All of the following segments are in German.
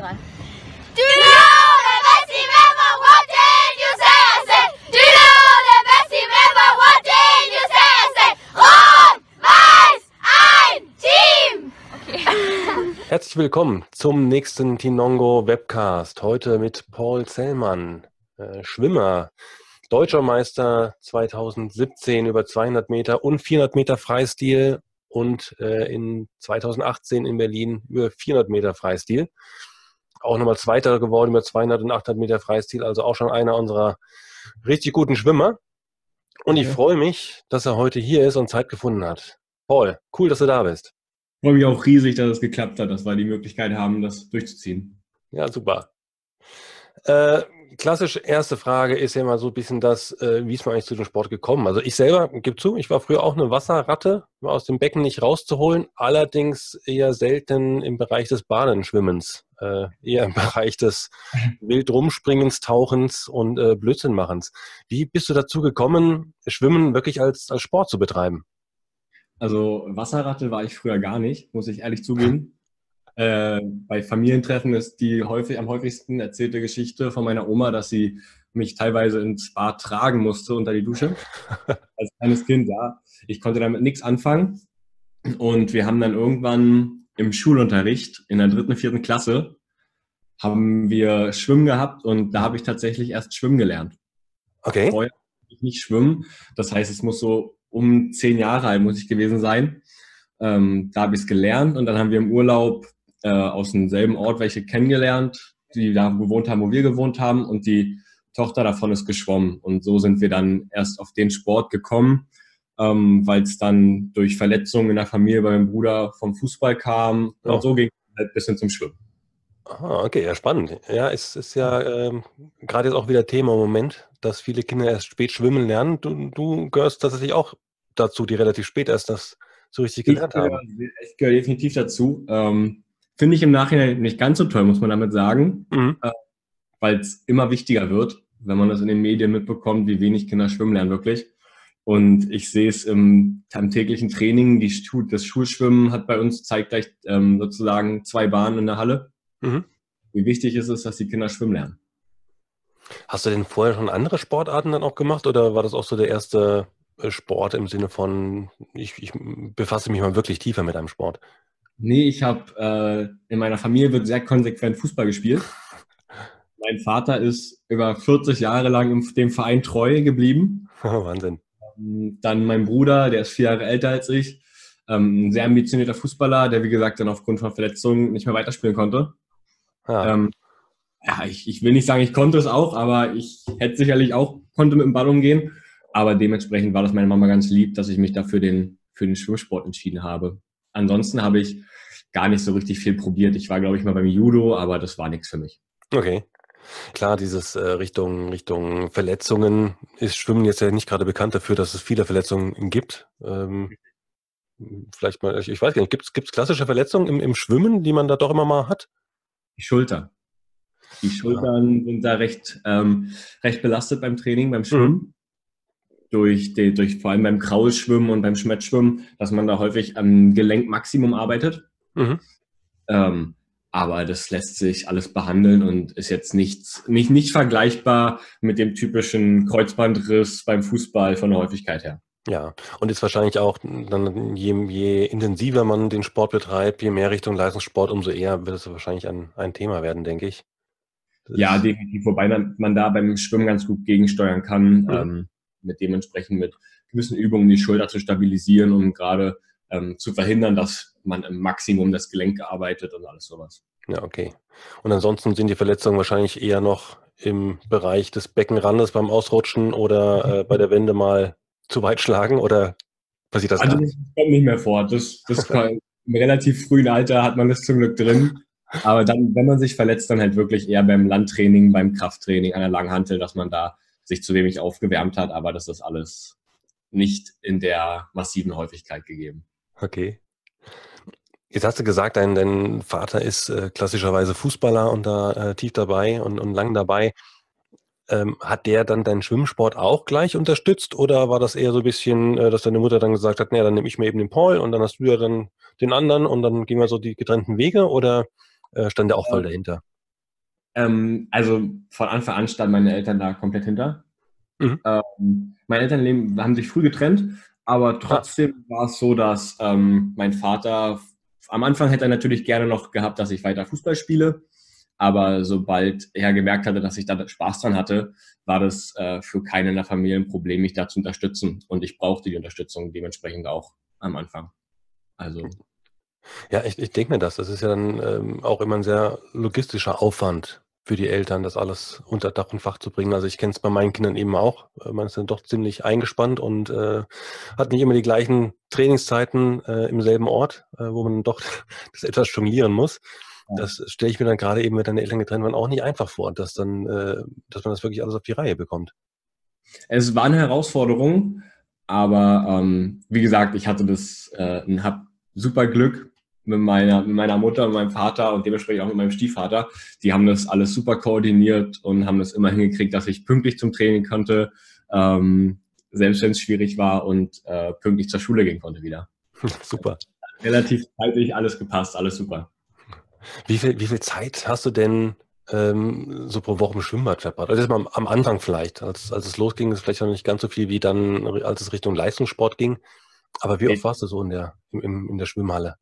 drei. Do you know? What did you say? I said, Do you? What did you say? I said, Rot, Weiß, ein Team! Herzlich willkommen zum nächsten Tinongo Webcast. Heute mit Paul Zellmann, äh, Schwimmer, Deutscher Meister 2017 über 200 Meter und 400 Meter Freistil und äh, in 2018 in Berlin über 400 Meter Freistil. Auch nochmal Zweiter geworden über 200 und 800 Meter Freistil, also auch schon einer unserer richtig guten Schwimmer. Und ich Ja. freue mich, dass er heute hier ist und Zeit gefunden hat. Paul, cool, dass du da bist. Ich freue mich auch riesig, dass es geklappt hat, dass wir die Möglichkeit haben, das durchzuziehen. Ja, super. Äh, klassisch erste Frage ist ja mal so ein bisschen das, äh, wie ist man eigentlich zu dem Sport gekommen? Also ich selber, gebe zu, ich war früher auch eine Wasserratte, war aus dem Becken nicht rauszuholen, allerdings eher selten im Bereich des Bahnenschwimmens, äh, eher im Bereich des wild rumspringens, Tauchens und äh, Blödsinnmachens. Wie bist du dazu gekommen, Schwimmen wirklich als, als Sport zu betreiben? Also Wasserratte war ich früher gar nicht, muss ich ehrlich zugeben. Äh, bei Familientreffen ist die häufig, am häufigsten erzählte Geschichte von meiner Oma, dass sie mich teilweise ins Bad tragen musste unter die Dusche. Als kleines Kind, ja. Ich konnte damit nichts anfangen. Und wir haben dann irgendwann im Schulunterricht in der dritten, vierten Klasse haben wir Schwimmen gehabt und da habe ich tatsächlich erst schwimmen gelernt. Okay. Vorher konnte ich nicht schwimmen. Das heißt, es muss so um zehn Jahre alt muss ich gewesen sein. Ähm, da habe ich es gelernt und dann haben wir im Urlaub äh, aus demselben Ort welche kennengelernt, die da gewohnt haben, wo wir gewohnt haben und die Tochter davon ist geschwommen. Und so sind wir dann erst auf den Sport gekommen, ähm, weil es dann durch Verletzungen in der Familie bei meinem Bruder vom Fußball kam. Oh. Und so ging es halt bis hin zum Schwimmen. Aha, okay, ja, spannend. Ja, es ist ja ähm, gerade jetzt auch wieder Thema im Moment, dass viele Kinder erst spät schwimmen lernen. Du, du gehörst tatsächlich auch dazu, die relativ spät erst das so richtig gelernt ich haben. ich gehöre definitiv dazu. Ähm, Finde ich im Nachhinein nicht ganz so toll, muss man damit sagen, Mhm. weil es immer wichtiger wird, wenn man das in den Medien mitbekommt, wie wenig Kinder schwimmen lernen wirklich. Und ich sehe es im, im täglichen Training, die, das Schulschwimmen hat bei uns zeitgleich ähm, sozusagen zwei Bahnen in der Halle. Mhm. Wie wichtig ist es, dass die Kinder schwimmen lernen? Hast du denn vorher schon andere Sportarten dann auch gemacht oder war das auch so der erste äh, Sport im Sinne von, ich, ich befasse mich mal wirklich tiefer mit einem Sport? Nee, ich habe äh, in meiner Familie wird sehr konsequent Fußball gespielt. Mein Vater ist über 40 Jahre lang dem Verein treu geblieben. Wahnsinn. Dann mein Bruder, der ist vier Jahre älter als ich, ähm, ein sehr ambitionierter Fußballer, der wie gesagt dann aufgrund von Verletzungen nicht mehr weiterspielen konnte. Ja, Ähm, ja, ich, ich will nicht sagen, ich konnte es auch, aber ich hätte sicherlich auch konnte mit dem Ball umgehen. Aber dementsprechend war das meine Mama ganz lieb, dass ich mich dafür den für den Schwimmsport entschieden habe. Ansonsten habe ich gar nicht so richtig viel probiert. Ich war, glaube ich, mal beim Judo, aber das war nichts für mich. okay. Klar, dieses äh, Richtung, Richtung Verletzungen ist Schwimmen jetzt ja nicht gerade bekannt dafür, dass es viele Verletzungen gibt. Ähm, vielleicht mal, ich, ich weiß gar nicht, gibt es klassische Verletzungen im, im Schwimmen, die man da doch immer mal hat? Die Schulter. Die Schultern sind da recht, ähm, recht belastet beim Training, beim Schwimmen. Durch, die, durch vor allem beim Kraulschwimmen und beim Schmettschwimmen, dass man da häufig am Gelenkmaximum arbeitet. Mhm. Ähm, aber das lässt sich alles behandeln und ist jetzt nichts, nicht, nicht vergleichbar mit dem typischen Kreuzbandriss beim Fußball von der Häufigkeit her. Ja, und ist wahrscheinlich auch dann, je, je intensiver man den Sport betreibt, je mehr Richtung Leistungssport, umso eher wird es wahrscheinlich ein, ein Thema werden, denke ich. Das Ja, definitiv, wobei man man da beim Schwimmen ganz gut gegensteuern kann, Mhm. ähm, mit dementsprechend mit gewissen Übungen die Schulter zu stabilisieren, um gerade ähm, zu verhindern, dass man im Maximum das Gelenk arbeitet und alles sowas. Ja, okay. Und ansonsten sind die Verletzungen wahrscheinlich eher noch im Bereich des Beckenrandes beim Ausrutschen oder äh, bei der Wende mal zu weit schlagen oder passiert das Also das kommt nicht mehr vor. Das, das kann, im relativ frühen Alter hat man das zum Glück drin. Aber dann, wenn man sich verletzt, dann halt wirklich eher beim Landtraining, beim Krafttraining an der Langhantel, dass man da sich zu wenig aufgewärmt hat. Aber das ist alles nicht in der massiven Häufigkeit gegeben. Okay. Jetzt hast du gesagt, dein, dein Vater ist äh, klassischerweise Fußballer und da äh, tief dabei und, und lang dabei. Ähm, hat der dann deinen Schwimmsport auch gleich unterstützt oder war das eher so ein bisschen, äh, dass deine Mutter dann gesagt hat, naja, dann nehme ich mir eben den Paul und dann hast du ja dann den anderen und dann gehen wir so die getrennten Wege oder äh, stand der auch voll dahinter? Ähm, also von Anfang an standen meine Eltern da komplett hinter. Mhm. Ähm, meine Eltern haben sich früh getrennt, aber trotzdem war es so, dass ähm, mein Vater am Anfang hätte er natürlich gerne noch gehabt, dass ich weiter Fußball spiele. Aber sobald er gemerkt hatte, dass ich da Spaß dran hatte, war das äh, für keinen in der Familie ein Problem, mich da zu unterstützen. Und ich brauchte die Unterstützung dementsprechend auch am Anfang. Also. Ja, ich, ich denke mir das. Das ist ja dann ähm, auch immer ein sehr logistischer Aufwand, für die Eltern, das alles unter Dach und Fach zu bringen. Also ich kenne es bei meinen Kindern eben auch. Äh, man ist dann doch ziemlich eingespannt und äh, hat nicht immer die gleichen Trainingszeiten äh, im selben Ort, äh, wo man doch das etwas jonglieren muss. Das stelle ich mir dann gerade eben, wenn deine Eltern getrennt waren, auch nicht einfach vor, dass dann, äh, dass man das wirklich alles auf die Reihe bekommt. Es war eine Herausforderung, aber ähm, wie gesagt, ich hatte das, äh, hab super Glück, mit meiner, mit meiner Mutter und meinem Vater und dementsprechend auch mit meinem Stiefvater. Die haben das alles super koordiniert und haben das immer hingekriegt, dass ich pünktlich zum Training konnte, ähm, selbst wenn es schwierig war und äh, pünktlich zur Schule gehen konnte wieder. Super. Relativ zeitig alles gepasst, alles super. Wie viel, wie viel Zeit hast du denn ähm, so pro Woche im Schwimmbad verbracht? Also mal am Anfang vielleicht, als, als es losging, ist vielleicht noch nicht ganz so viel wie dann, als es Richtung Leistungssport ging. Aber wie oft warst du so in der, in, in der Schwimmhalle?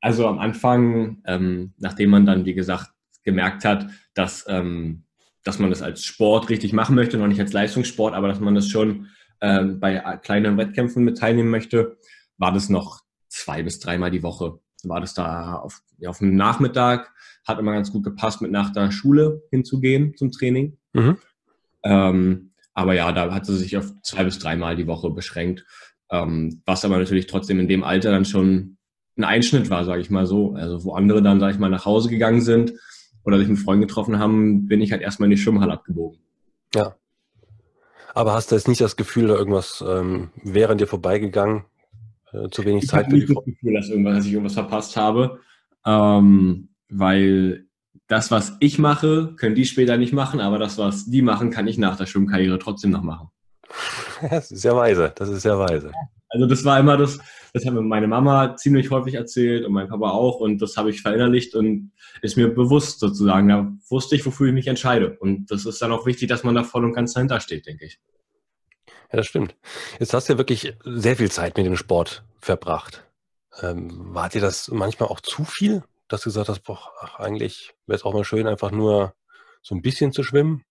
Also am Anfang, ähm, nachdem man dann, wie gesagt, gemerkt hat, dass, ähm, dass man das als Sport richtig machen möchte, noch nicht als Leistungssport, aber dass man das schon ähm, bei kleinen Wettkämpfen mit teilnehmen möchte, war das noch zwei bis dreimal die Woche. War das da auf, ja, auf dem Nachmittag, hat immer ganz gut gepasst, mit nach der Schule hinzugehen zum Training. Mhm. Ähm, aber ja, da hat sie sich auf zwei bis dreimal die Woche beschränkt. Ähm, was aber natürlich trotzdem in dem Alter dann schon ein Einschnitt war, sage ich mal so. Also wo andere dann, sage ich mal, nach Hause gegangen sind oder sich mit Freunden getroffen haben, bin ich halt erstmal in die Schwimmhalle abgebogen. Ja. Aber hast du jetzt nicht das Gefühl, da irgendwas ähm, wäre an dir vorbeigegangen? Äh, zu wenig ich Zeit für die Ich habe nicht das Gefühl, dass, irgendwas, dass ich irgendwas verpasst habe. Ähm, weil das, was ich mache, können die später nicht machen, aber das, was die machen, kann ich nach der Schwimmkarriere trotzdem noch machen. Das ist ja weise, das ist sehr weise. Also das war immer das, das hat mir meine Mama ziemlich häufig erzählt und mein Papa auch und das habe ich verinnerlicht und ist mir bewusst sozusagen. Da wusste ich, wofür ich mich entscheide. Und das ist dann auch wichtig, dass man da voll und ganz dahinter steht, denke ich. Ja, das stimmt. Jetzt hast du ja wirklich sehr viel Zeit mit dem Sport verbracht. Ähm, war dir das manchmal auch zu viel, dass du gesagt hast, boah, ach, eigentlich wäre es auch mal schön, einfach nur so ein bisschen zu schwimmen?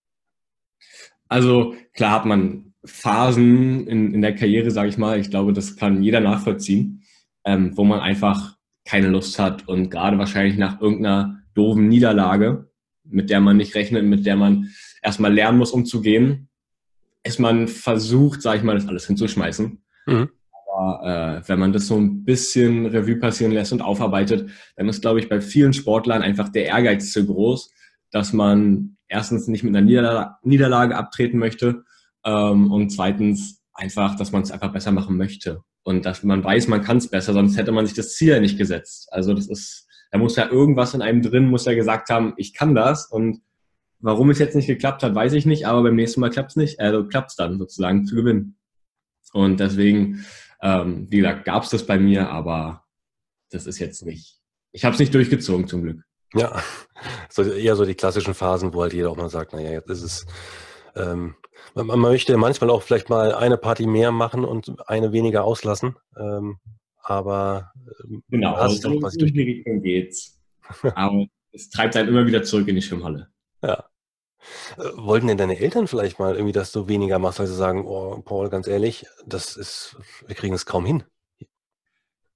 Also klar hat man Phasen in, in der Karriere, sage ich mal, ich glaube, das kann jeder nachvollziehen, ähm, wo man einfach keine Lust hat und gerade wahrscheinlich nach irgendeiner doofen Niederlage, mit der man nicht rechnet, mit der man erstmal lernen muss, umzugehen, ist man versucht, sage ich mal, das alles hinzuschmeißen. Mhm. Aber äh, wenn man das so ein bisschen Revue passieren lässt und aufarbeitet, dann ist, glaube ich, bei vielen Sportlern einfach der Ehrgeiz zu groß, dass man erstens nicht mit einer Niederlage, Niederlage abtreten möchte ähm, und zweitens einfach, dass man es einfach besser machen möchte und dass man weiß, man kann es besser, sonst hätte man sich das Ziel ja nicht gesetzt. Also das ist, da muss ja irgendwas in einem drin, muss ja gesagt haben, ich kann das und warum es jetzt nicht geklappt hat, weiß ich nicht, aber beim nächsten Mal klappt es nicht, also klappt es dann sozusagen zu gewinnen. Und deswegen, ähm, wie gesagt, gab es das bei mir, aber das ist jetzt nicht, ich habe es nicht durchgezogen zum Glück. Ja, so eher so die klassischen Phasen, wo halt jeder auch mal sagt, naja, jetzt ist es, ähm, man, man, möchte manchmal auch vielleicht mal eine Party mehr machen und eine weniger auslassen, ähm, aber ähm, genau, hast also quasi durch die Richtung geht's. aber es treibt einen immer wieder zurück in die Schwimmhalle. Ja. Äh, wollten denn deine Eltern vielleicht mal irgendwie, dass du weniger machst, weil sie sagen, oh, Paul, ganz ehrlich, das ist, wir kriegen es kaum hin.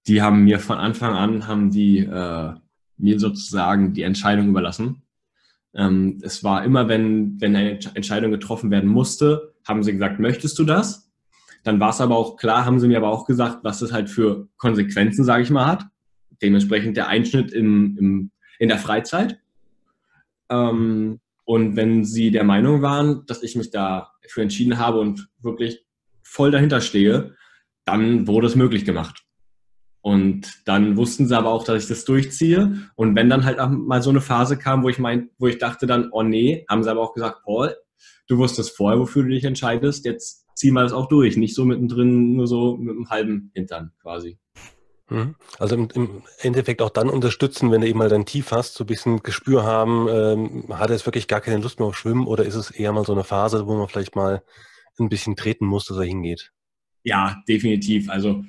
Die haben mir von Anfang an, haben die äh, mir sozusagen die Entscheidung überlassen. Ähm, es war immer, wenn, wenn eine Entscheidung getroffen werden musste, haben sie gesagt, möchtest du das? Dann war es aber auch klar, haben sie mir aber auch gesagt, was das halt für Konsequenzen, sage ich mal, hat. Dementsprechend der Einschnitt im, im, in der Freizeit. Ähm, und wenn sie der Meinung waren, dass ich mich dafür entschieden habe und wirklich voll dahinter stehe, dann wurde es möglich gemacht. Und dann wussten sie aber auch, dass ich das durchziehe. Und wenn dann halt auch mal so eine Phase kam, wo ich mein, wo ich dachte dann, oh nee, haben sie aber auch gesagt, Paul, du wusstest vorher, wofür du dich entscheidest, jetzt zieh mal das auch durch. Nicht so mittendrin, nur so mit einem halben Hintern quasi. Mhm. Also im, im, Endeffekt auch dann unterstützen, wenn du eben mal dein Tief hast, so ein bisschen Gespür haben, ähm, hat er jetzt wirklich gar keine Lust mehr auf Schwimmen oder ist es eher mal so eine Phase, wo man vielleicht mal ein bisschen treten muss, dass er hingeht? Ja, definitiv. Also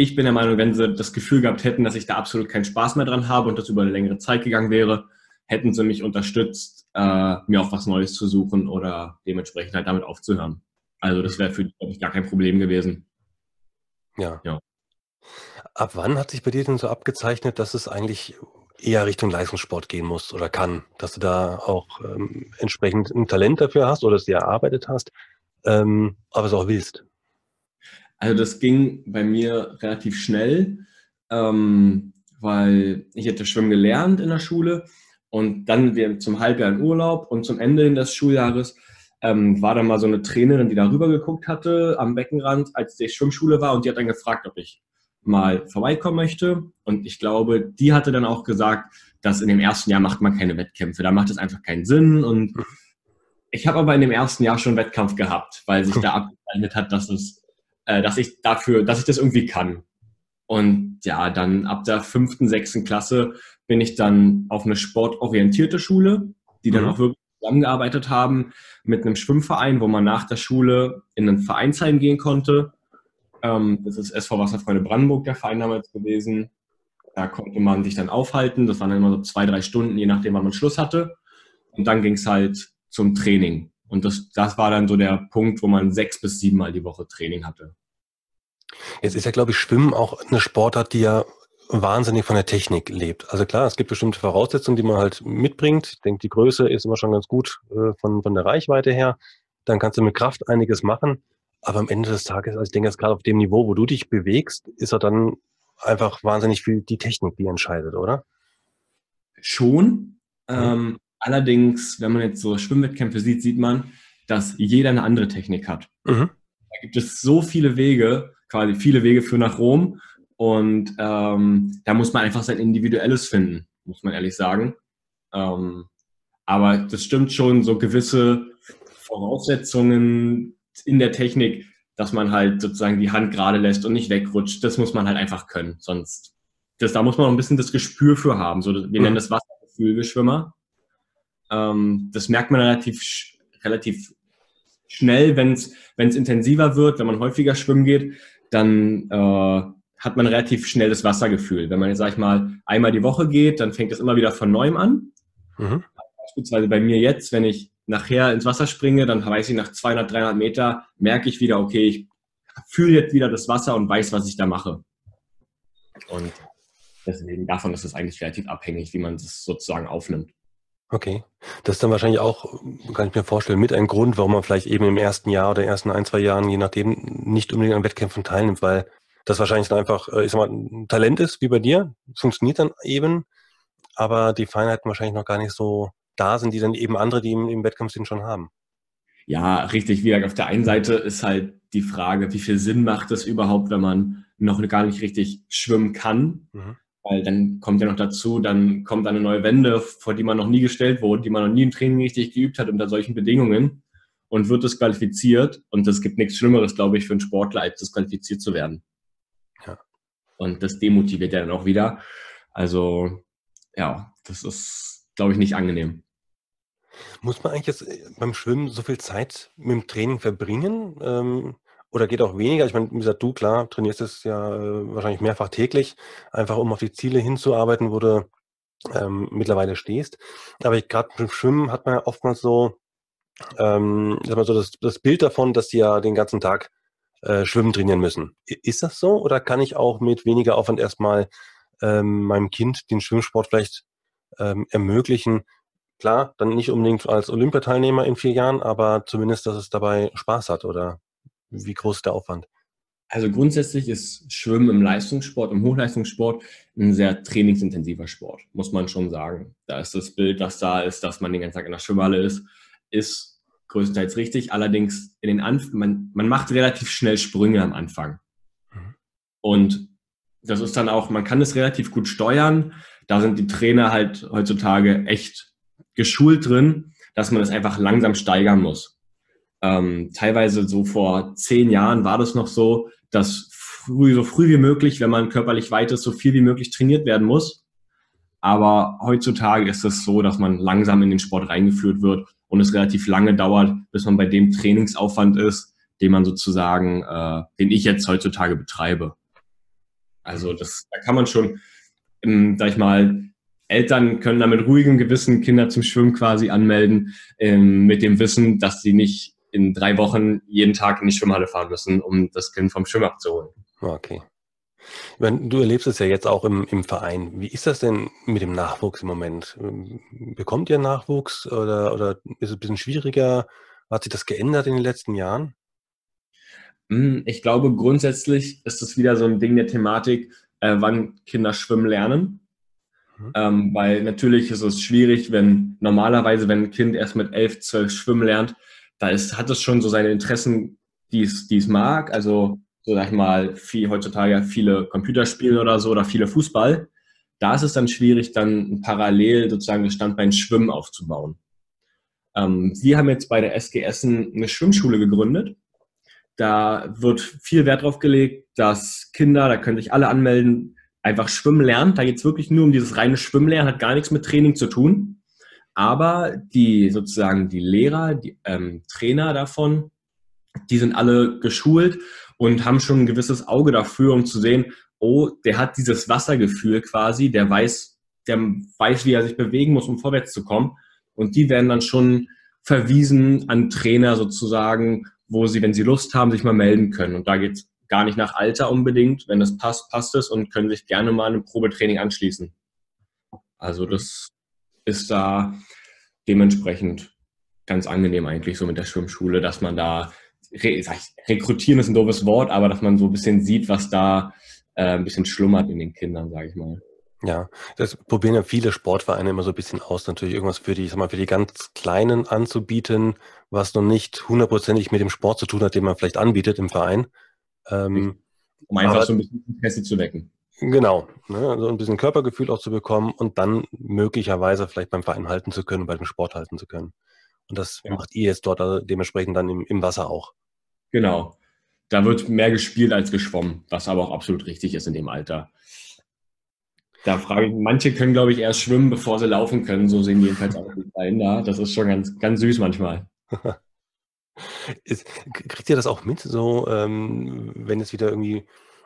ich bin der Meinung, wenn sie das Gefühl gehabt hätten, dass ich da absolut keinen Spaß mehr dran habe und das über eine längere Zeit gegangen wäre, hätten sie mich unterstützt, äh, mir auch was Neues zu suchen oder dementsprechend halt damit aufzuhören. Also das wäre für die, glaube ich, gar kein Problem gewesen. Ja. ja. Ab wann hat sich bei dir denn so abgezeichnet, dass es eigentlich eher Richtung Leistungssport gehen muss oder kann? Dass du da auch ähm, entsprechend ein Talent dafür hast oder es dir erarbeitet hast, ähm, aber es auch willst? Also das ging bei mir relativ schnell, ähm, weil ich hätte Schwimmen gelernt in der Schule und dann wir zum Halbjahr in Urlaub und zum Ende des Schuljahres ähm, war dann mal so eine Trainerin, die da rüber geguckt hatte am Beckenrand, als die Schwimmschule war und die hat dann gefragt, ob ich mal vorbeikommen möchte. Und ich glaube, die hatte dann auch gesagt, dass in dem ersten Jahr macht man keine Wettkämpfe, da macht es einfach keinen Sinn. Und ich habe aber in dem ersten Jahr schon Wettkampf gehabt, weil sich da abgezeichnet hat, dass es, äh, dass ich dafür, dass ich das irgendwie kann. Und ja, dann ab der fünften, sechsten Klasse bin ich dann auf eine sportorientierte Schule, die dann mhm. auch wirklich zusammengearbeitet haben mit einem Schwimmverein, wo man nach der Schule in ein Vereinsheim gehen konnte. Ähm, das ist SV Wasserfreunde Brandenburg der Verein damals gewesen. Da konnte man sich dann aufhalten. Das waren dann immer so zwei, drei Stunden, je nachdem, wann man Schluss hatte. Und dann ging es halt zum Training. Und das, das war dann so der Punkt, wo man sechs bis sieben Mal die Woche Training hatte. Jetzt ist ja, glaube ich, Schwimmen auch eine Sportart, die ja wahnsinnig von der Technik lebt. Also klar, es gibt bestimmte Voraussetzungen, die man halt mitbringt. Ich denke, die Größe ist immer schon ganz gut äh, von, von der Reichweite her. Dann kannst du mit Kraft einiges machen. Aber am Ende des Tages, also ich denke jetzt gerade auf dem Niveau, wo du dich bewegst, ist er dann einfach wahnsinnig viel die Technik, die entscheidet, oder? Schon. Mhm. Ähm, allerdings, wenn man jetzt so Schwimmwettkämpfe sieht, sieht man, dass jeder eine andere Technik hat. Mhm. Da gibt es so viele Wege, quasi viele Wege für nach Rom. Und ähm, da muss man einfach sein Individuelles finden, muss man ehrlich sagen. Ähm, aber das stimmt schon, so gewisse Voraussetzungen in der Technik, dass man halt sozusagen die Hand gerade lässt und nicht wegrutscht, das muss man halt einfach können. Sonst, das, da muss man auch ein bisschen das Gespür für haben. So, wir nennen das Wassergefühl, wir Schwimmer. Ähm, das merkt man relativ, relativ schnell, wenn es intensiver wird, wenn man häufiger schwimmen geht, dann äh, hat man relativ schnell das Wassergefühl. Wenn man jetzt, sag ich mal, einmal die Woche geht, dann fängt es immer wieder von neuem an. Mhm. Beispielsweise bei mir jetzt, wenn ich nachher ins Wasser springe, dann weiß ich nach 200, 300 Meter, merke ich wieder, okay, ich fühle jetzt wieder das Wasser und weiß, was ich da mache. Und deswegen davon ist es eigentlich relativ abhängig, wie man das sozusagen aufnimmt. Okay. Das ist dann wahrscheinlich auch, kann ich mir vorstellen, mit ein Grund, warum man vielleicht eben im ersten Jahr oder ersten ein, zwei Jahren, je nachdem, nicht unbedingt an Wettkämpfen teilnimmt, weil das wahrscheinlich dann einfach, äh, ich sag mal, ein Talent ist, wie bei dir, funktioniert dann eben, aber die Feinheiten wahrscheinlich noch gar nicht so da sind, die dann eben andere, die im, im Wettkampf sind, schon haben. Ja, richtig. Wie gesagt, auf der einen Seite ist halt die Frage, wie viel Sinn macht es überhaupt, wenn man noch gar nicht richtig schwimmen kann? Mhm. Weil dann kommt ja noch dazu, dann kommt eine neue Wende, vor die man noch nie gestellt wurde, die man noch nie im Training richtig geübt hat unter solchen Bedingungen und wird disqualifiziert. Und es gibt nichts Schlimmeres, glaube ich, für einen Sportler, als disqualifiziert zu werden. Und das demotiviert ja dann auch wieder. Also ja, das ist, glaube ich, nicht angenehm. Muss man eigentlich jetzt äh, beim Schwimmen so viel Zeit mit dem Training verbringen? Ähm, oder geht auch weniger? Ich meine, wie gesagt, du, klar, trainierst es ja äh, wahrscheinlich mehrfach täglich, einfach um auf die Ziele hinzuarbeiten, wo du ähm, mittlerweile stehst. Aber gerade beim Schwimmen hat man ja oftmals so, ähm, so das, das Bild davon, dass die ja den ganzen Tag äh, Schwimmen trainieren müssen. Ist das so oder kann ich auch mit weniger Aufwand erstmal ähm, meinem Kind den Schwimmsport vielleicht ähm, ermöglichen? Klar, dann nicht unbedingt als Olympiateilnehmer in vier Jahren, aber zumindest, dass es dabei Spaß hat oder wie groß ist der Aufwand? Also grundsätzlich ist Schwimmen im Leistungssport, im Hochleistungssport ein sehr trainingsintensiver Sport, muss man schon sagen. Da ist das Bild, das da ist, dass man den ganzen Tag in der Schwimmhalle ist, ist größtenteils richtig. Allerdings in den Anf man, man macht relativ schnell Sprünge am Anfang. Mhm. Und das ist dann auch, man kann es relativ gut steuern. Da sind die Trainer halt heutzutage echt geschult drin, dass man es einfach langsam steigern muss. Ähm, teilweise so vor zehn Jahren war das noch so, dass früh, so früh wie möglich, wenn man körperlich weit ist, so viel wie möglich trainiert werden muss. Aber heutzutage ist es so, dass man langsam in den Sport reingeführt wird und es relativ lange dauert, bis man bei dem Trainingsaufwand ist, den man sozusagen, äh, den ich jetzt heutzutage betreibe. Also das, da kann man schon, ähm, sag ich mal, Eltern können damit ruhigem Gewissen Kinder zum Schwimmen quasi anmelden, ähm, mit dem Wissen, dass sie nicht in drei Wochen jeden Tag in die Schwimmhalle fahren müssen, um das Kind vom Schwimmen abzuholen. Okay. Meine, du erlebst es ja jetzt auch im, im Verein. Wie ist das denn mit dem Nachwuchs im Moment? Bekommt ihr Nachwuchs oder, oder ist es ein bisschen schwieriger? Hat sich das geändert in den letzten Jahren? Hm, ich glaube, grundsätzlich ist es wieder so ein Ding der Thematik, äh, wann Kinder schwimmen lernen. Mhm. Ähm, weil natürlich ist es schwierig, wenn normalerweise, wenn ein Kind erst mit elf, zwölf schwimmen lernt, da ist, hat es schon so seine Interessen, die es, die es mag. Also, so sag ich mal, viel, heutzutage viele Computerspiele oder so oder viele Fußball. Da ist es dann schwierig, dann parallel sozusagen das Standbein Schwimmen aufzubauen. Ähm, wir haben jetzt bei der SG Essen eine Schwimmschule gegründet. Da wird viel Wert drauf gelegt, dass Kinder, da können sich alle anmelden, einfach schwimmen lernen. Da geht es wirklich nur um dieses reine Schwimmlernen, hat gar nichts mit Training zu tun. Aber die sozusagen die Lehrer, die ähm, Trainer davon, die sind alle geschult und haben schon ein gewisses Auge dafür, um zu sehen, oh, der hat dieses Wassergefühl quasi, der weiß, der weiß, wie er sich bewegen muss, um vorwärts zu kommen. Und die werden dann schon verwiesen an Trainer sozusagen, wo sie, wenn sie Lust haben, sich mal melden können. Und da geht es gar nicht nach Alter unbedingt. Wenn das passt, passt es und können sich gerne mal ein Probetraining anschließen. Also das ist da dementsprechend ganz angenehm eigentlich so mit der Schwimmschule, dass man da, re, rekrutieren ist ein doofes Wort, aber dass man so ein bisschen sieht, was da äh, ein bisschen schlummert in den Kindern, sage ich mal. Ja, das probieren ja viele Sportvereine immer so ein bisschen aus, natürlich irgendwas für die, sag mal, für die ganz Kleinen anzubieten, was noch nicht hundertprozentig mit dem Sport zu tun hat, den man vielleicht anbietet im Verein. Ähm, um einfach aber, so ein bisschen Interesse zu wecken. Genau, ne, also ein bisschen Körpergefühl auch zu bekommen und dann möglicherweise vielleicht beim Verein halten zu können, bei dem Sport halten zu können. Und das ja. macht ihr jetzt dort also dementsprechend dann im, im Wasser auch. Genau. Da wird mehr gespielt als geschwommen, was aber auch absolut richtig ist in dem Alter. Da frage ich, manche können, glaube ich, erst schwimmen, bevor sie laufen können. So sehen jedenfalls auch die da. Das ist schon ganz, ganz süß manchmal. ist, kriegt ihr das auch mit, so ähm, wenn es wieder irgendwie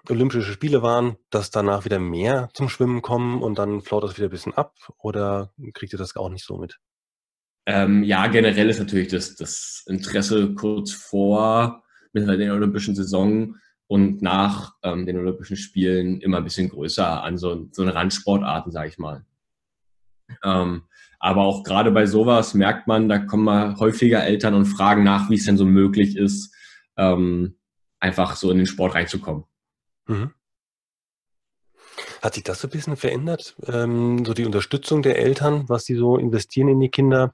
Olympische Spiele waren, dass danach wieder mehr zum Schwimmen kommen und dann flaut das wieder ein bisschen ab? Oder kriegt ihr das auch nicht so mit? Ähm, ja, generell ist natürlich das, das Interesse kurz vor der olympischen Saison und nach ähm, den Olympischen Spielen immer ein bisschen größer an so, so eine Randsportarten, sage ich mal. Ähm, aber auch gerade bei sowas merkt man, da kommen mal häufiger Eltern und fragen nach, wie es denn so möglich ist, ähm, einfach so in den Sport reinzukommen. Mhm. Hat sich das so ein bisschen verändert? Ähm, so die Unterstützung der Eltern, was sie so investieren in die Kinder?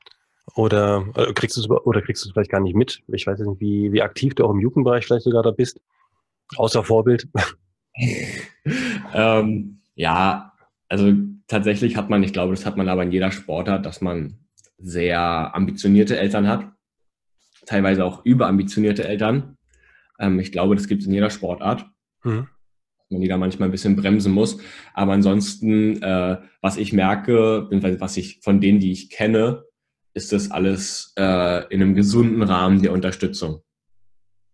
Oder äh, kriegst du es oder kriegst du es vielleicht gar nicht mit? Ich weiß nicht, wie, wie aktiv du auch im Jugendbereich vielleicht sogar da bist, außer Vorbild. ähm, ja, also tatsächlich hat man, ich glaube, das hat man aber in jeder Sportart, dass man sehr ambitionierte Eltern hat, teilweise auch überambitionierte Eltern. Ähm, ich glaube, das gibt es in jeder Sportart. Mhm man die da manchmal ein bisschen bremsen muss. Aber ansonsten, äh, was ich merke, was ich von denen, die ich kenne, ist das alles äh, in einem gesunden Rahmen der Unterstützung.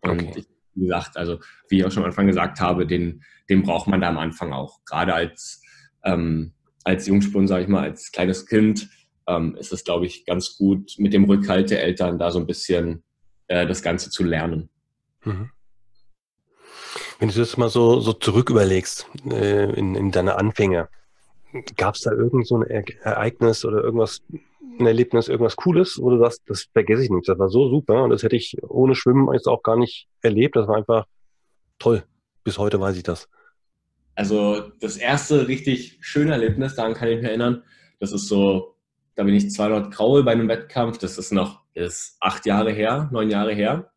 Und okay. ich, wie gesagt, also wie ich auch schon am Anfang gesagt habe, den, den braucht man da am Anfang auch. Gerade als, ähm, als Jungspund, sage ich mal, als kleines Kind ähm, ist es, glaube ich, ganz gut, mit dem Rückhalt der Eltern da so ein bisschen äh, das Ganze zu lernen. Mhm. Wenn du das mal so, so zurück überlegst äh, in, in deine Anfänge, gab es da irgend so ein Ereignis oder irgendwas, ein Erlebnis, irgendwas Cooles, wo du sagst, das vergesse ich nicht, das war so super und das hätte ich ohne Schwimmen jetzt auch gar nicht erlebt, das war einfach toll. Bis heute weiß ich das. Also das erste richtig schöne Erlebnis, daran kann ich mich erinnern, das ist so, da bin ich 200 Graul bei einem Wettkampf, das ist noch, ist acht Jahre her, neun Jahre her.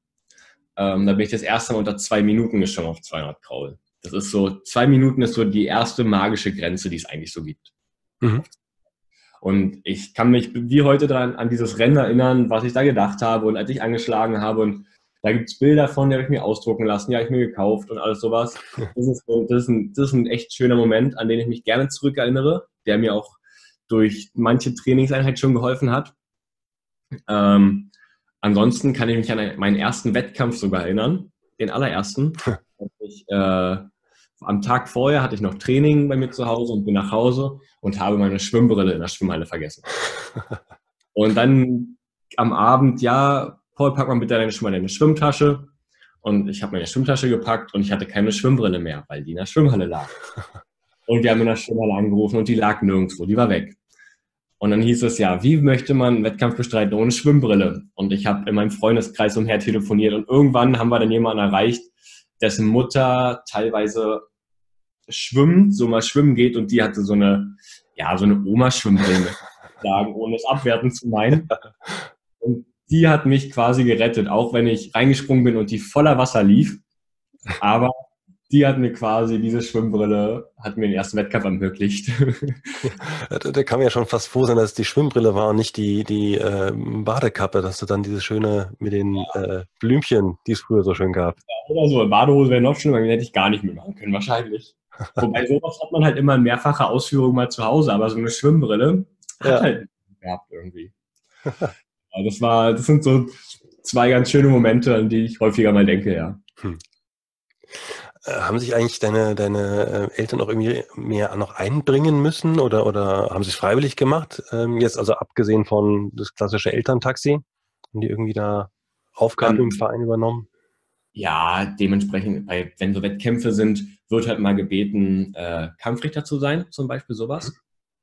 Ähm, da bin ich das erste Mal unter zwei Minuten geschwommen auf 200 Kraul. Das ist so, zwei Minuten ist so die erste magische Grenze, die es eigentlich so gibt. Mhm. Und ich kann mich wie heute daran an dieses Rennen erinnern, was ich da gedacht habe und als ich angeschlagen habe. Und Da gibt es Bilder von, die habe ich mir ausdrucken lassen, die habe ich mir gekauft und alles sowas. Das ist, das, ist ein, das ist ein echt schöner Moment, an den ich mich gerne zurückerinnere, der mir auch durch manche Trainingseinheit schon geholfen hat. Ähm, ansonsten kann ich mich an meinen ersten Wettkampf sogar erinnern, den allerersten. ich, äh, am Tag vorher hatte ich noch Training bei mir zu Hause und bin nach Hause und habe meine Schwimmbrille in der Schwimmhalle vergessen. Und dann am Abend, ja, Paul, pack mal bitte deine, schon mal deine Schwimmtasche. Und ich habe meine Schwimmtasche gepackt und ich hatte keine Schwimmbrille mehr, weil die in der Schwimmhalle lag. Und wir haben in der Schwimmhalle angerufen und die lag nirgendwo, die war weg. Und dann hieß es ja, wie möchte man einen Wettkampf bestreiten ohne Schwimmbrille? Und ich habe in meinem Freundeskreis umher telefoniert und irgendwann haben wir dann jemanden erreicht, dessen Mutter teilweise schwimmt, so mal schwimmen geht und die hatte so eine, ja, so eine Oma-Schwimmbrille, sagen, ohne es abwerten zu meinen. Und die hat mich quasi gerettet, auch wenn ich reingesprungen bin und die voller Wasser lief. Aber die hat mir quasi, diese Schwimmbrille, hat mir den ersten Wettkampf ermöglicht. da kann man ja schon fast froh sein, dass es die Schwimmbrille war und nicht die, die äh, Badekappe, dass du dann diese schöne mit den äh, Blümchen, die es früher so schön gab. Ja, oder so, Badehose wäre noch schlimmer, den hätte ich gar nicht mitmachen können, wahrscheinlich. Wobei sowas hat man halt immer in mehrfacher Ausführung mal zu Hause, aber so eine Schwimmbrille ja. hat halt gehabt irgendwie. ja, das war, das sind so zwei ganz schöne Momente, an die ich häufiger mal denke, ja. Hm. Äh, haben sich eigentlich deine, deine äh, Eltern auch irgendwie mehr noch einbringen müssen oder, oder haben sie es freiwillig gemacht? Ähm, jetzt also abgesehen von das klassische Elterntaxi, haben die irgendwie da Aufgaben ähm, im Verein übernommen? Ja, dementsprechend, bei, wenn so Wettkämpfe sind, wird halt mal gebeten, äh, Kampfrichter zu sein, zum Beispiel sowas.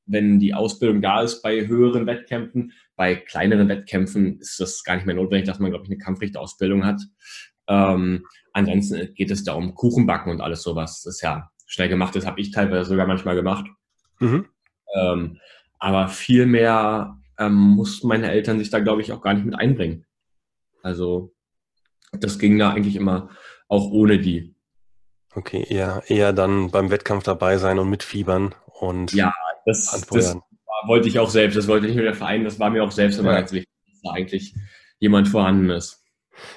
Wenn die Ausbildung da ist bei höheren Wettkämpfen, bei kleineren Wettkämpfen ist das gar nicht mehr notwendig, dass man, glaube ich, eine Kampfrichterausbildung hat. Ähm, ansonsten geht es da um Kuchenbacken und alles sowas. Das ist ja schnell gemacht. Das habe ich teilweise sogar manchmal gemacht. Mhm. Ähm, aber viel mehr ähm, mussten meine Eltern sich da, glaube ich, auch gar nicht mit einbringen. Also das ging da eigentlich immer auch ohne die. Okay, eher, eher dann beim Wettkampf dabei sein und mitfiebern und ja, das, das wollte ich auch selbst. Das wollte nicht nur der Verein, das war mir auch selbst immer ja. ganz wichtig, dass da eigentlich jemand vorhanden ist.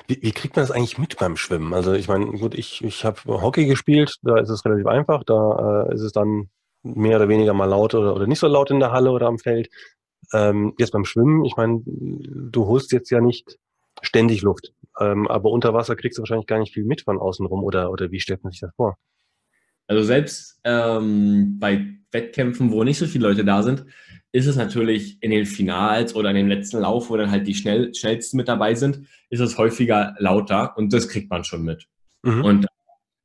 Wie, wie, kriegt man das eigentlich mit beim Schwimmen? Also ich meine, gut, ich, ich habe Hockey gespielt, da ist es relativ einfach, da äh, ist es dann mehr oder weniger mal laut oder, oder nicht so laut in der Halle oder am Feld. Ähm, jetzt beim Schwimmen, ich meine, du holst jetzt ja nicht ständig Luft, ähm, aber unter Wasser kriegst du wahrscheinlich gar nicht viel mit von außen rum oder, oder wie stellt man sich das vor? Also selbst ähm, bei Wettkämpfen, wo nicht so viele Leute da sind, ist es natürlich in den Finals oder in dem letzten Lauf, wo dann halt die schnell, schnellsten mit dabei sind, ist es häufiger lauter und das kriegt man schon mit. Mhm. Und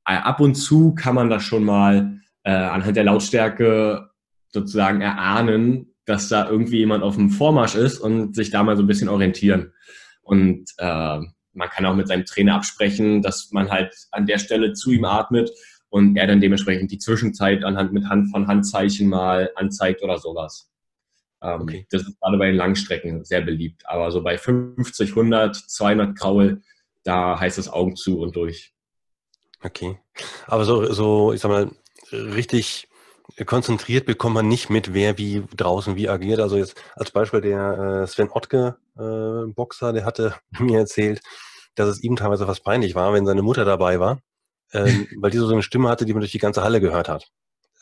äh, ab und zu kann man das schon mal äh, anhand der Lautstärke sozusagen erahnen, dass da irgendwie jemand auf dem Vormarsch ist und sich da mal so ein bisschen orientieren. Und äh, man kann auch mit seinem Trainer absprechen, dass man halt an der Stelle zu ihm atmet und er dann dementsprechend die Zwischenzeit anhand mit Hand von Handzeichen mal anzeigt oder sowas. Ähm, okay. Das ist gerade bei den Langstrecken sehr beliebt. Aber so bei 50, 100, 200 Kraul, da heißt es Augen zu und durch. Okay. Aber so, so ich sag mal, richtig konzentriert bekommt man nicht mit, wer wie draußen wie agiert. Also jetzt als Beispiel der äh, Sven Ottke, äh, Boxer, der hatte mir erzählt, dass es ihm teilweise was peinlich war, wenn seine Mutter dabei war, ähm, weil die so eine Stimme hatte, die man durch die ganze Halle gehört hat.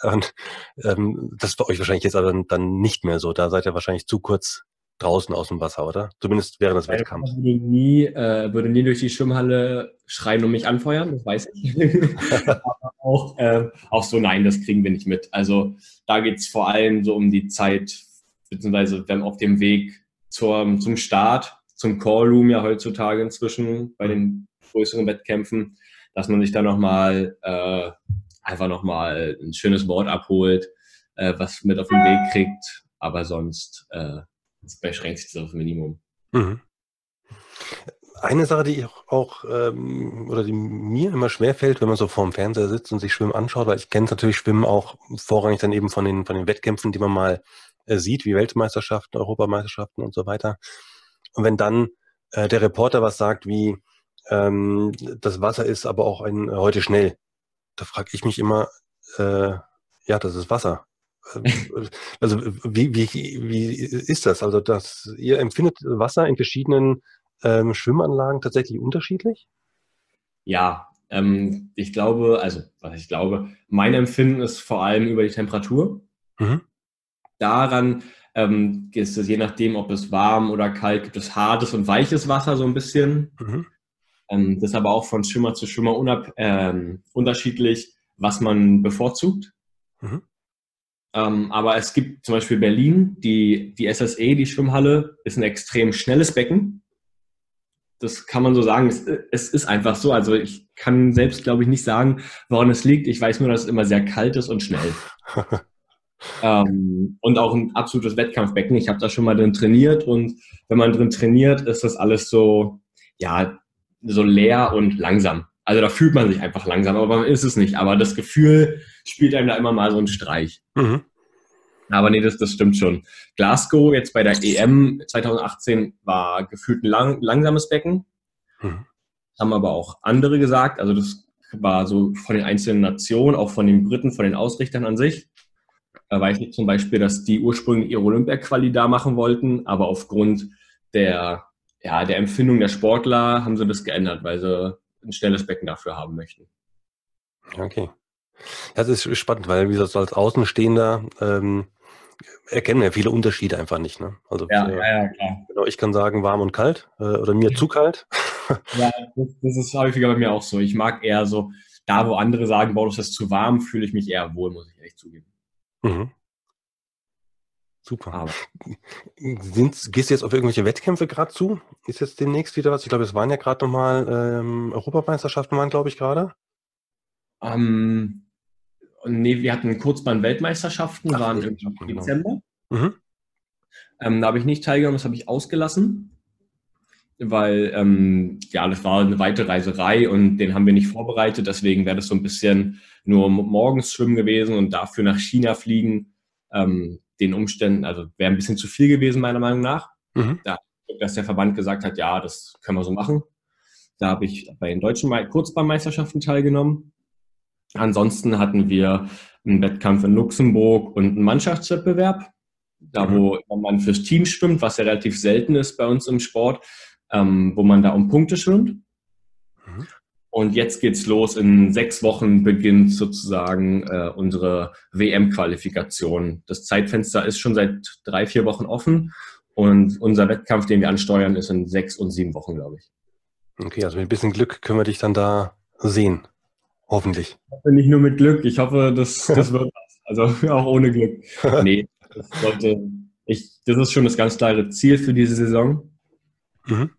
Und ähm, das ist bei euch wahrscheinlich jetzt aber dann nicht mehr so. Da seid ihr wahrscheinlich zu kurz draußen aus dem Wasser, oder? Zumindest während des Wettkampfs. Ich würde nie, äh, würde nie durch die Schwimmhalle schreien und mich anfeuern, das weiß ich. aber auch, äh, auch so, nein, das kriegen wir nicht mit. Also da geht es vor allem so um die Zeit, beziehungsweise wenn auf dem Weg zur, zum Start, zum Call-Room ja heutzutage inzwischen bei den größeren Wettkämpfen, dass man sich da nochmal äh, einfach nochmal ein schönes Wort abholt, äh, was mit auf den Weg kriegt, aber sonst äh, beschränkt sich das auf Minimum. Mhm. Eine Sache, die auch, auch ähm, oder die mir immer schwerfällt, wenn man so vorm Fernseher sitzt und sich Schwimmen anschaut, weil ich kenne natürlich Schwimmen auch vorrangig dann eben von den, von den Wettkämpfen, die man mal äh, sieht, wie Weltmeisterschaften, Europameisterschaften und so weiter. Und wenn dann äh, der Reporter was sagt wie, ähm, das Wasser ist aber auch ein, heute schnell, da frage ich mich immer, äh, ja, das ist Wasser. Ähm, also wie, wie, wie ist das? Also dass ihr empfindet Wasser in verschiedenen ähm, Schwimmanlagen tatsächlich unterschiedlich? Ja, ähm, ich glaube, also was ich glaube, mein Empfinden ist vor allem über die Temperatur. Mhm. Daran ähm, ist es je nachdem, ob es warm oder kalt gibt, es hartes und weiches Wasser so ein bisschen. Mhm. Ähm, das ist aber auch von Schwimmer zu Schwimmer unab ähm, unterschiedlich, was man bevorzugt. Mhm. Ähm, aber es gibt zum Beispiel Berlin, die, die SSE, die Schwimmhalle, ist ein extrem schnelles Becken. Das kann man so sagen. Es, es ist einfach so. Also ich kann selbst, glaube ich, nicht sagen, woran es liegt. Ich weiß nur, dass es immer sehr kalt ist und schnell. ähm, und auch ein absolutes Wettkampfbecken. Ich habe da schon mal drin trainiert und wenn man drin trainiert, ist das alles so, ja, so leer und langsam. Also da fühlt man sich einfach langsam, aber man ist es nicht. Aber das Gefühl spielt einem da immer mal so einen Streich. Mhm. Aber nee, das, das stimmt schon. Glasgow jetzt bei der EM 2018 war gefühlt ein lang, langsames Becken. Mhm. Haben aber auch andere gesagt. Also das war so von den einzelnen Nationen, auch von den Briten, von den Ausrichtern an sich. Da weiß ich zum Beispiel, dass die ursprünglich ihre Olympia-Quali da machen wollten, aber aufgrund der, ja, der Empfindung der Sportler haben sie das geändert, weil sie ein schnelles Becken dafür haben möchten. Okay. Das ist spannend, weil wie gesagt, so als Außenstehender ähm, erkennen wir viele Unterschiede einfach nicht. Ne? Also Ja, äh, ja, ja, klar. genau, ich kann sagen warm und kalt äh, oder mir zu kalt. Ja, das, das ist häufiger bei mir auch so. Ich mag eher so, da wo andere sagen, boah, das ist zu warm, fühle ich mich eher wohl, muss ich ehrlich zugeben. Mhm. Super. Aber Sind, gehst du jetzt auf irgendwelche Wettkämpfe gerade zu? Ist jetzt demnächst wieder was? Ich glaube, es waren ja gerade nochmal ähm, Europameisterschaften waren, glaube ich, gerade. ähm, nee, wir hatten Kurzbahn-Weltmeisterschaften, waren im Weltmeisterschaften, genau. Dezember. Mhm. Ähm, da habe ich nicht teilgenommen, das habe ich ausgelassen, weil ähm, ja, das war eine weite Reiserei und den haben wir nicht vorbereitet. Deswegen wäre das so ein bisschen nur morgens schwimmen gewesen und dafür nach China fliegen. Ähm, den Umständen, also wäre ein bisschen zu viel gewesen, meiner Meinung nach. Mhm. Dass der Verband gesagt hat, ja, das können wir so machen. Da habe ich bei den deutschen Me- Kurzbahnmeisterschaften teilgenommen. Ansonsten hatten wir einen Wettkampf in Luxemburg und einen Mannschaftswettbewerb, da wo man fürs Team schwimmt, was ja relativ selten ist bei uns im Sport, ähm, wo man da um Punkte schwimmt. Und jetzt geht's los. In sechs Wochen beginnt sozusagen äh, unsere WM-Qualifikation. Das Zeitfenster ist schon seit drei, vier Wochen offen. Und unser Wettkampf, den wir ansteuern, ist in sechs und sieben Wochen, glaube ich. Okay, also mit ein bisschen Glück können wir dich dann da sehen. Hoffentlich. Ich hoffe nicht nur mit Glück. Ich hoffe, das, das wird was. Also auch ohne Glück. Nee, das sollte, ich, das ist schon das ganz klare Ziel für diese Saison. Mhm.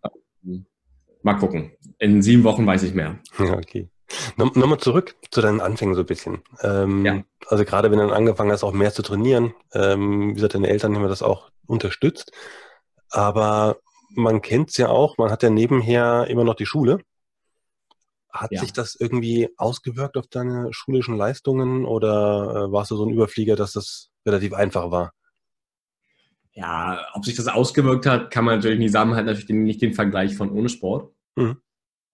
Mal gucken. In sieben Wochen weiß ich mehr. Ja, okay. No- Nochmal zurück zu deinen Anfängen so ein bisschen. Ähm, Ja. Also gerade wenn du dann angefangen hast, auch mehr zu trainieren, ähm, wie gesagt, deine Eltern haben das auch unterstützt. Aber man kennt es ja auch, man hat ja nebenher immer noch die Schule. Hat Ja. sich das irgendwie ausgewirkt auf deine schulischen Leistungen oder äh, warst du so ein Überflieger, dass das relativ einfach war? Ja, ob sich das ausgewirkt hat, kann man natürlich nicht sagen. Hat natürlich den, nicht den Vergleich von ohne Sport. Mhm.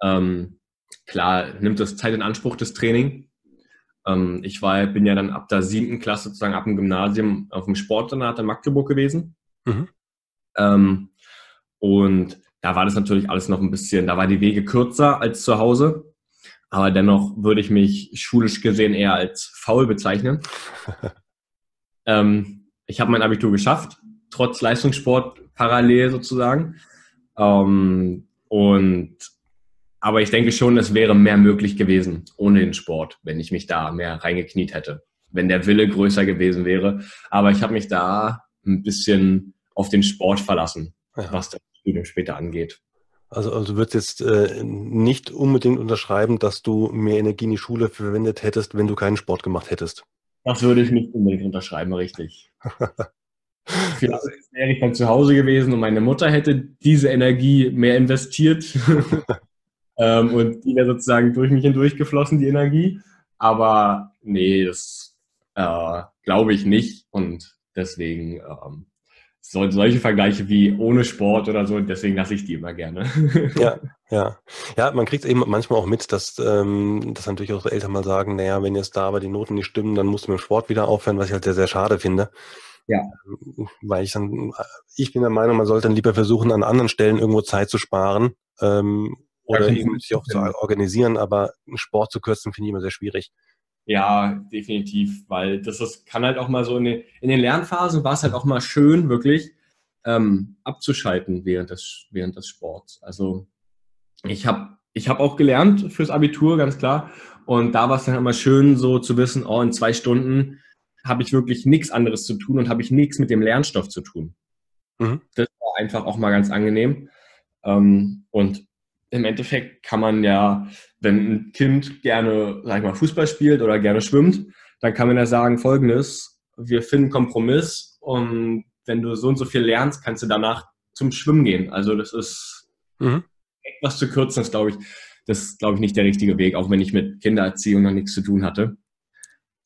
Ähm, klar, nimmt das Zeit in Anspruch, das Training. Ähm, ich war, bin ja dann ab der siebten Klasse sozusagen ab dem Gymnasium auf dem Sportinternat in Magdeburg gewesen. Mhm. Ähm, und da war das natürlich alles noch ein bisschen, da war die Wege kürzer als zu Hause. Aber dennoch würde ich mich schulisch gesehen eher als faul bezeichnen. ähm, ich habe mein Abitur geschafft, trotz Leistungssport parallel sozusagen. Ähm, und aber ich denke schon, es wäre mehr möglich gewesen ohne den Sport, wenn ich mich da mehr reingekniet hätte, wenn der Wille größer gewesen wäre. Aber ich habe mich da ein bisschen auf den Sport verlassen, Ja. was das Studium später angeht. Also, also du würdest jetzt äh, nicht unbedingt unterschreiben, dass du mehr Energie in die Schule verwendet hättest, wenn du keinen Sport gemacht hättest. Das würde ich nicht unbedingt unterschreiben, richtig. Vielleicht wäre ich dann zu Hause gewesen und meine Mutter hätte diese Energie mehr investiert. ähm, und die wäre sozusagen durch mich hindurch geflossen, die Energie. Aber nee, das äh, glaube ich nicht. Und deswegen ähm, so, solche Vergleiche wie ohne Sport oder so, deswegen lasse ich die immer gerne. Ja, ja. Ja, man kriegt eben manchmal auch mit, dass, ähm, dass natürlich auch Eltern mal sagen, naja, wenn jetzt da aber die Noten nicht stimmen, dann musst du mit dem Sport wieder aufhören, was ich halt sehr, sehr schade finde. Ja. Weil ich dann, ich bin der Meinung, man sollte dann lieber versuchen, an anderen Stellen irgendwo Zeit zu sparen ähm, oder eben ich sich auch zu organisieren, aber Sport zu kürzen, finde ich immer sehr schwierig. Ja, definitiv, weil das ist, kann halt auch mal so in den, in den Lernphasen war es halt auch mal schön, wirklich ähm, abzuschalten während des, während des Sports. Also ich habe ich hab auch gelernt fürs Abitur, ganz klar. Und da war es dann immer schön, so zu wissen, oh, in zwei Stunden habe ich wirklich nichts anderes zu tun und habe ich nichts mit dem Lernstoff zu tun. Mhm. Das war einfach auch mal ganz angenehm. Ähm, und im Endeffekt kann man ja, wenn ein Kind gerne, sag ich mal, Fußball spielt oder gerne schwimmt, dann kann man ja sagen, folgendes, wir finden Kompromiss und wenn du so und so viel lernst, kannst du danach zum Schwimmen gehen. Also das ist Mhm. etwas zu kürzen, ist, glaube ich, das ist, glaube ich, nicht der richtige Weg, auch wenn ich mit Kindererziehung noch nichts zu tun hatte.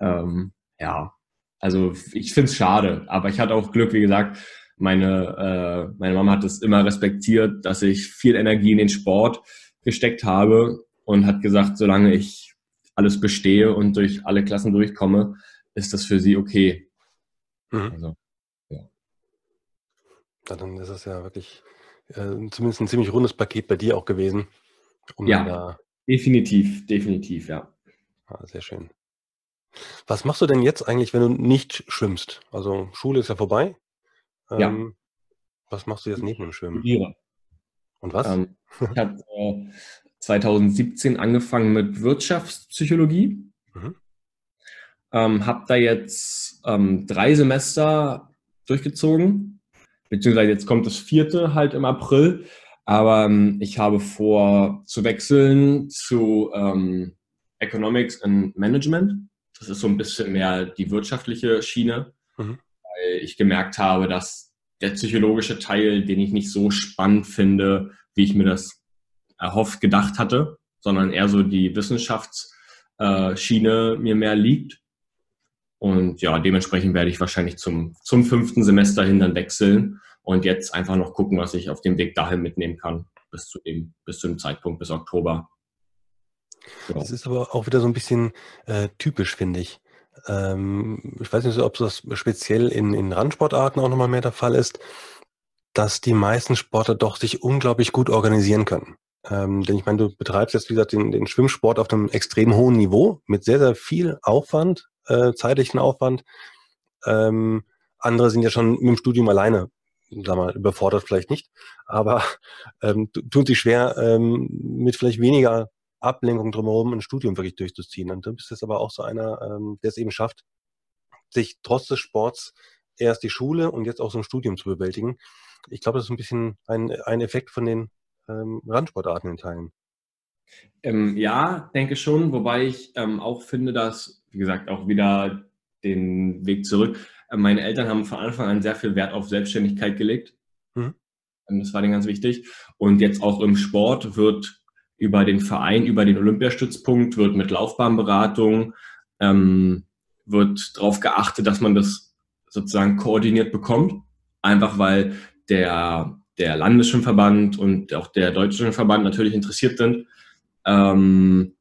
Ähm, ja, also ich finde es schade, aber ich hatte auch Glück, wie gesagt, meine, äh, meine Mama hat es immer respektiert, dass ich viel Energie in den Sport gesteckt habe und hat gesagt, solange ich alles bestehe und durch alle Klassen durchkomme, ist das für sie okay. Mhm. Also, Ja, dann ist es ja wirklich äh, zumindest ein ziemlich rundes Paket bei dir auch gewesen. Um Ja. da, definitiv, definitiv, ja. ah, sehr schön. Was machst du denn jetzt eigentlich, wenn du nicht schwimmst? Also Schule ist ja vorbei. Ja. Ähm, was machst du jetzt neben dem Schwimmen? Studiere. Und was? Ähm, ich habe äh, 2017 angefangen mit Wirtschaftspsychologie. Mhm. Ähm, habe da jetzt ähm, drei Semester durchgezogen, beziehungsweise jetzt kommt das vierte halt im April. Aber ähm, ich habe vor zu wechseln zu ähm, Economics and Management. Das ist so ein bisschen mehr die wirtschaftliche Schiene, Mhm. Weil ich gemerkt habe, dass der psychologische Teil, den ich nicht so spannend finde, wie ich mir das erhofft gedacht hatte, sondern eher so die Wissenschaftsschiene mir mehr liegt. Und ja, dementsprechend werde ich wahrscheinlich zum, zum fünften Semester hin dann wechseln und jetzt einfach noch gucken, was ich auf dem Weg dahin mitnehmen kann, bis zu dem, bis zu dem Zeitpunkt, bis Oktober. Ja. Das ist aber auch wieder so ein bisschen äh, typisch, finde ich. Ähm, ich weiß nicht, ob das speziell in, in Randsportarten auch nochmal mehr der Fall ist, dass die meisten Sportler doch sich unglaublich gut organisieren können. Ähm, denn ich meine, du betreibst jetzt, wie gesagt, den, den Schwimmsport auf einem extrem hohen Niveau mit sehr, sehr viel Aufwand, äh, zeitlichen Aufwand. Ähm, andere sind ja schon mit dem Studium alleine, sag mal, überfordert vielleicht nicht, aber ähm, tu- tun sich schwer, ähm, mit vielleicht weniger Ablenkung drumherum ein Studium wirklich durchzuziehen. Und du bist jetzt aber auch so einer, ähm, der es eben schafft, sich trotz des Sports erst die Schule und jetzt auch so ein Studium zu bewältigen. Ich glaube, das ist ein bisschen ein, ein Effekt von den ähm, Randsportarten in Teilen. Ähm, ja, denke schon, wobei ich ähm, auch finde, dass, wie gesagt, auch wieder den Weg zurück. Äh, meine Eltern haben von Anfang an sehr viel Wert auf Selbstständigkeit gelegt. Mhm. Ähm, Das war denen ganz wichtig. Und jetzt auch im Sport wird über den Verein, über den Olympiastützpunkt, wird mit Laufbahnberatung, ähm, wird darauf geachtet, dass man das sozusagen koordiniert bekommt. Einfach weil der, der Landesschwimmverband und auch der Deutsche Schwimmverband natürlich interessiert sind, ähm,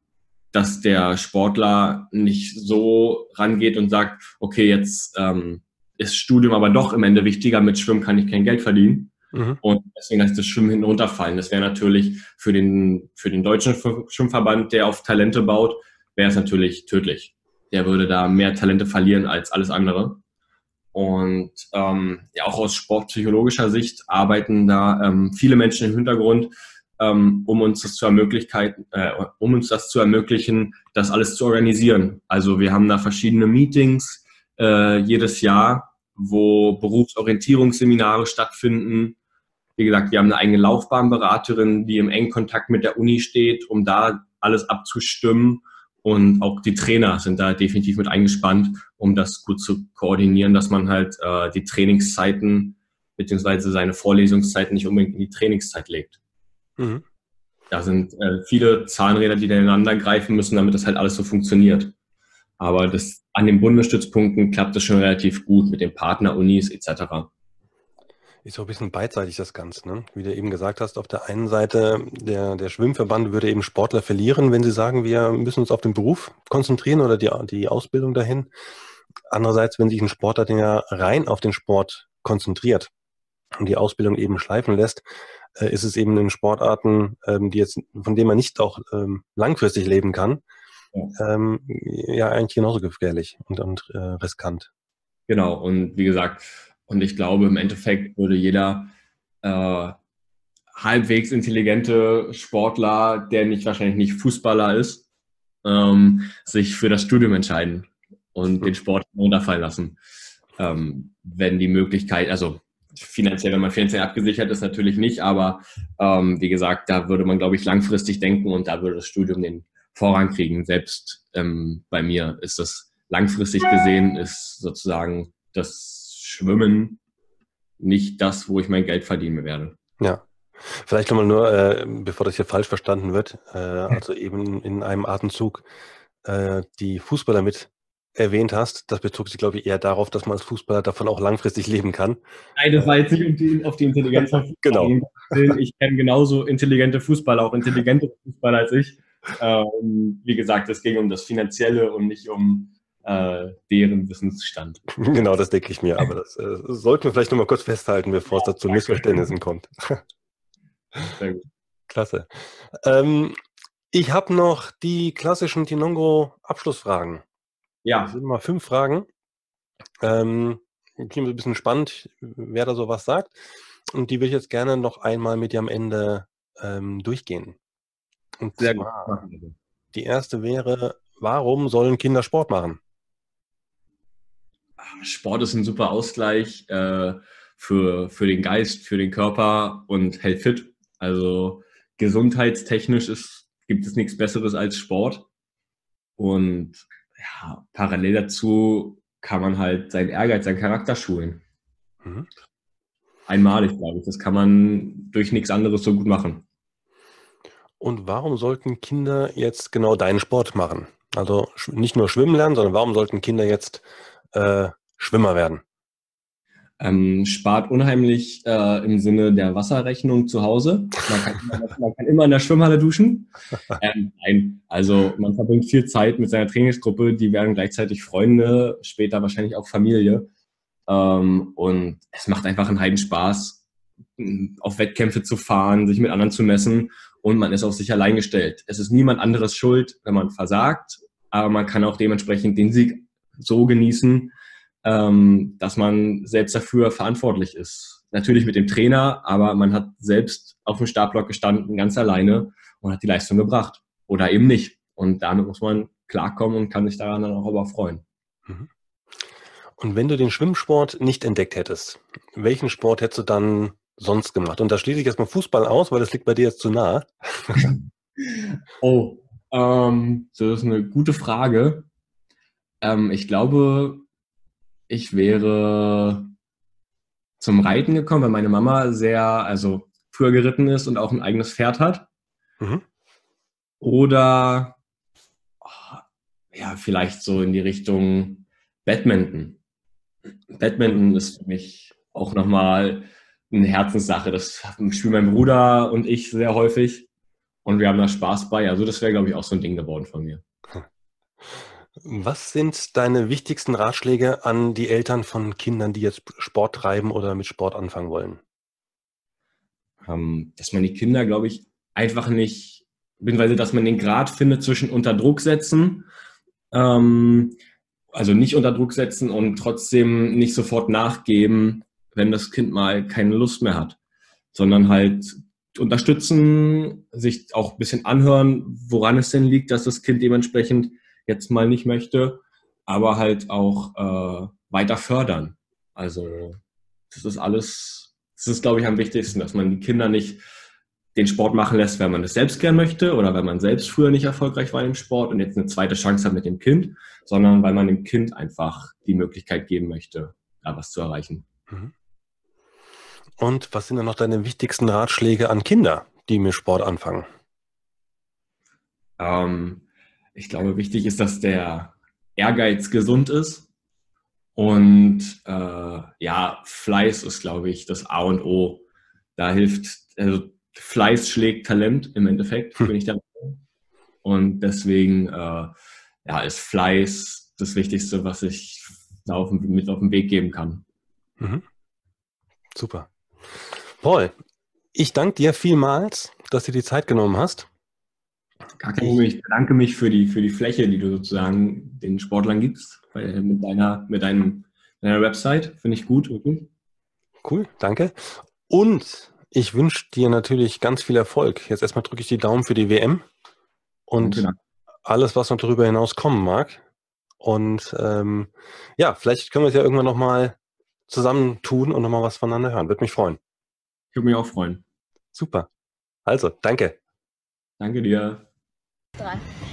dass der Sportler nicht so rangeht und sagt, okay, jetzt ähm, ist Studium aber doch im Ende wichtiger, mit Schwimmen kann ich kein Geld verdienen. Mhm. Und deswegen lässt das Schwimmen hinten runterfallen. Das wäre natürlich für den, für den deutschen Schwimmverband, der auf Talente baut, wäre es natürlich tödlich. Der würde da mehr Talente verlieren als alles andere. Und ähm, ja, auch aus sportpsychologischer Sicht arbeiten da ähm, viele Menschen im Hintergrund, ähm, um uns das zu ermöglichen, äh, um uns das zu ermöglichen, das alles zu organisieren. Also wir haben da verschiedene Meetings äh, jedes Jahr, wo Berufsorientierungsseminare stattfinden. Wie gesagt, wir haben eine eigene Laufbahnberaterin, die im engen Kontakt mit der Uni steht, um da alles abzustimmen. Und auch die Trainer sind da definitiv mit eingespannt, um das gut zu koordinieren, dass man halt äh, die Trainingszeiten beziehungsweise seine Vorlesungszeiten nicht unbedingt in die Trainingszeit legt. Mhm. Da sind äh, viele Zahnräder, die ineinander greifen müssen, damit das halt alles so funktioniert. Aber das, an den Bundesstützpunkten klappt das schon relativ gut mit den Partnerunis etc. Ist so ein bisschen beidseitig das Ganze, ne? Wie du eben gesagt hast, auf der einen Seite, der, der Schwimmverband würde eben Sportler verlieren, wenn sie sagen, wir müssen uns auf den Beruf konzentrieren oder die, die Ausbildung dahin. Andererseits, wenn sich ein Sportler den ja rein auf den Sport konzentriert und die Ausbildung eben schleifen lässt, äh, ist es eben in Sportarten, ähm, die jetzt, von denen man nicht auch ähm, langfristig leben kann, ja. Ähm, ja eigentlich genauso gefährlich und, und äh, riskant. Genau, und wie gesagt, und ich glaube, im Endeffekt würde jeder äh, halbwegs intelligente Sportler, der nicht wahrscheinlich nicht Fußballer ist, ähm, sich für das Studium entscheiden und den Sport runterfallen lassen. Ähm, wenn die Möglichkeit, also finanziell, wenn man finanziell abgesichert ist, natürlich nicht, aber ähm, wie gesagt, da würde man, glaube ich, langfristig denken und da würde das Studium den Vorrang kriegen. Selbst ähm, bei mir ist das langfristig gesehen, ist sozusagen das Schwimmen nicht das, wo ich mein Geld verdienen werde. Ja. Vielleicht nochmal nur, äh, bevor das hier falsch verstanden wird, äh, also eben in einem Atemzug äh, die Fußballer mit erwähnt hast, das bezog sich, glaube ich, eher darauf, dass man als Fußballer davon auch langfristig leben kann. Nein, das war jetzt nicht auf die Intelligenz von Fußballern. Genau. Ich kenne genauso intelligente Fußballer, auch intelligente Fußballer als ich. Ähm, wie gesagt, es ging um das Finanzielle und nicht um äh, deren Wissensstand. Genau, das denke ich mir. Aber das äh, sollten wir vielleicht nochmal kurz festhalten, bevor es da zu Missverständnissen kommt. Sehr gut. Klasse. Ähm, ich habe noch die klassischen Tinongo-Abschlussfragen. Ja. Das sind mal fünf Fragen. Ähm, klingt ein bisschen spannend, wer da so was sagt. Und die will ich jetzt gerne noch einmal mit dir am Ende ähm, durchgehen. Und Sehr gut. Die erste wäre, warum sollen Kinder Sport machen? Sport ist ein super Ausgleich äh, für, für den Geist, für den Körper und hält fit. Also gesundheitstechnisch ist, gibt es nichts Besseres als Sport. Und ja, parallel dazu kann man halt seinen Ehrgeiz, seinen Charakter schulen. Mhm. Einmalig, glaube ich. Das kann man durch nichts anderes so gut machen. Und warum sollten Kinder jetzt genau deinen Sport machen? Also nicht nur schwimmen lernen, sondern warum sollten Kinder jetzt äh, Schwimmer werden? Ähm, spart unheimlich äh, im Sinne der Wasserrechnung zu Hause. Man kann, man kann immer in der Schwimmhalle duschen. Ähm, nein, also man verbringt viel Zeit mit seiner Trainingsgruppe, die werden gleichzeitig Freunde, später wahrscheinlich auch Familie. Ähm, und es macht einfach einen heiden Spaß, auf Wettkämpfe zu fahren, sich mit anderen zu messen und man ist auf sich allein gestellt. Es ist niemand anderes schuld, wenn man versagt, aber man kann auch dementsprechend den Sieg so genießen, ähm, dass man selbst dafür verantwortlich ist. Natürlich mit dem Trainer, aber man hat selbst auf dem Startblock gestanden, ganz alleine und hat die Leistung gebracht. Oder eben nicht. Und damit muss man klarkommen und kann sich daran dann auch aber freuen. Mhm. Und wenn du den Schwimmsport nicht entdeckt hättest, welchen Sport hättest du dann sonst gemacht? Und da schließe ich erstmal Fußball aus, weil das liegt bei dir jetzt zu nah. oh, ähm, das ist eine gute Frage. Ähm, ich glaube, ich wäre zum Reiten gekommen, weil meine Mama sehr, also früher geritten ist und auch ein eigenes Pferd hat. Mhm. Oder oh, ja, vielleicht so in die Richtung Badminton. Badminton ist für mich auch nochmal eine Herzenssache. Das spielen mein Bruder und ich sehr häufig und wir haben da Spaß bei. Also das wäre, glaube ich, auch so ein Ding geworden von mir. Was sind deine wichtigsten Ratschläge an die Eltern von Kindern, die jetzt Sport treiben oder mit Sport anfangen wollen? Ähm, dass man die Kinder, glaube ich, einfach nicht, beziehungsweise dass man den Grad findet zwischen unter Druck setzen, ähm, also nicht unter Druck setzen und trotzdem nicht sofort nachgeben, wenn das Kind mal keine Lust mehr hat, sondern halt unterstützen, sich auch ein bisschen anhören, woran es denn liegt, dass das Kind dementsprechend jetzt mal nicht möchte, aber halt auch äh, weiter fördern. Also das ist alles, das ist, glaube ich, am wichtigsten, dass man die Kinder nicht den Sport machen lässt, wenn man es selbst gern möchte oder wenn man selbst früher nicht erfolgreich war im Sport und jetzt eine zweite Chance hat mit dem Kind, sondern weil man dem Kind einfach die Möglichkeit geben möchte, da was zu erreichen. Mhm. Und was sind dann noch deine wichtigsten Ratschläge an Kinder, die mit Sport anfangen? Ähm, ich glaube, wichtig ist, dass der Ehrgeiz gesund ist. Und äh, ja, Fleiß ist, glaube ich, das A und O. Da hilft, also Fleiß schlägt Talent im Endeffekt, hm. bin ich der Meinung. Und deswegen äh, ja, ist Fleiß das Wichtigste, was ich da auf, mit auf den Weg geben kann. Mhm. Super. Paul, ich danke dir vielmals, dass du die Zeit genommen hast. Gar kein Problem. Ich bedanke mich für die, für die Fläche, die du sozusagen den Sportlern gibst, weil, mit, deiner, mit deinem, deiner Website. Finde ich gut, wirklich. Cool, danke. Und ich wünsche dir natürlich ganz viel Erfolg. Jetzt erstmal drücke ich die Daumen für die WM und alles, was noch darüber hinaus kommen mag. Und ähm, ja, vielleicht können wir es ja irgendwann nochmal zusammentun und nochmal was voneinander hören. Würde mich freuen. Ich würde mich auch freuen. Super. Also, danke. Danke dir. 对。